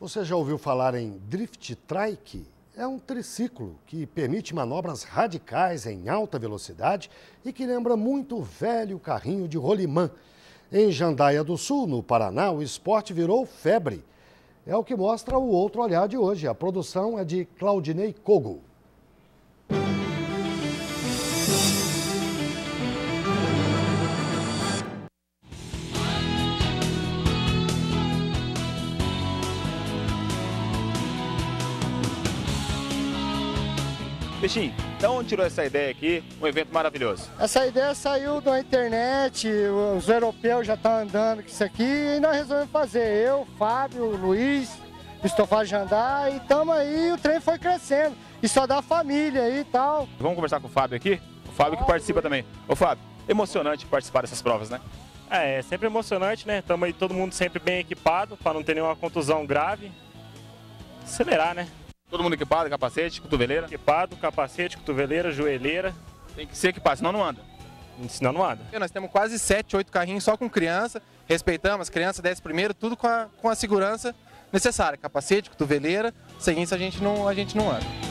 Você já ouviu falar em drift trike? É um triciclo que permite manobras radicais em alta velocidade e que lembra muito o velho carrinho de rolimã. Em Jandaia do Sul, no Paraná, o esporte virou febre. É o que mostra o outro olhar de hoje. A produção é de Claudinei Kogo. Peixinho, de onde tirou essa ideia aqui? Um evento maravilhoso. Essa ideia saiu da internet, os europeus já estão andando com isso aqui e nós resolvemos fazer. Eu, Fábio, Luiz, Estofado Jandar e estamos aí, o trem foi crescendo. E só da família aí e tal. Vamos conversar com o Fábio aqui? O Fábio que participa também. Ô Fábio, emocionante participar dessas provas, né? É, é sempre emocionante, né? Estamos aí todo mundo sempre bem equipado para não ter nenhuma contusão grave. Acelerar, né? Todo mundo equipado, capacete, cotoveleira? Equipado, capacete, cotoveleira, joelheira. Tem que ser equipado, senão não anda. Senão não anda. Nós temos quase 7, 8 carrinhos só com criança. Respeitamos, as crianças desce primeiro, tudo com a, com a segurança necessária. Capacete, cotoveleira, sem isso a gente não, a gente não anda.